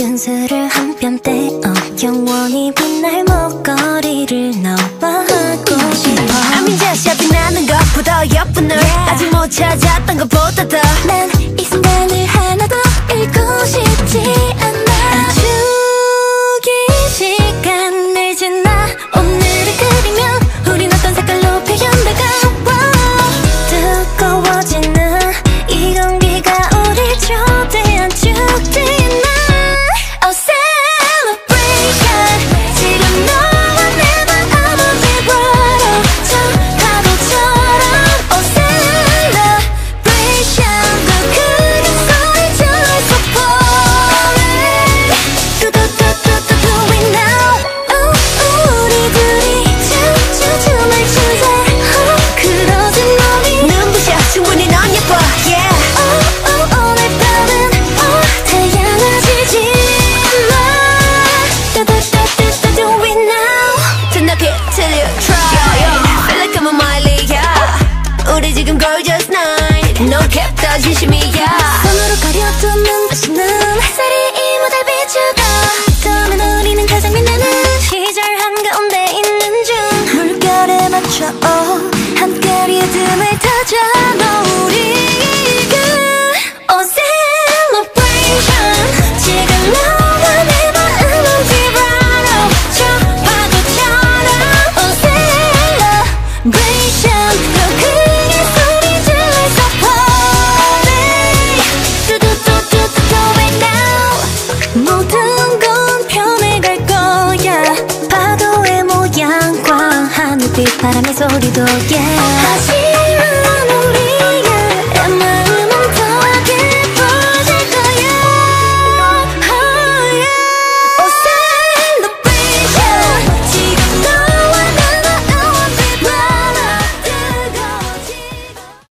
입술을 한뼘 떼어 영원히 빛날 목걸이를 너와 하고 싶어. I'm in just 나는 것보다 예쁜 널 아직 못 찾았던 것보다 더. 난 till you try. Feel like I'm a Miley yeah. 우리 지금 gorgeous night. No cap 다 진심이야. 손으로 가려둔 눈부시는 햇살이 이 무달 비추다 처음엔 우리는 가장 빛나는 시절 한가운데 있는 중. 물결에 맞춰 oh, 리듬을 타자 너 파도의 모양과 하늘빛 바람의 소리도 yeah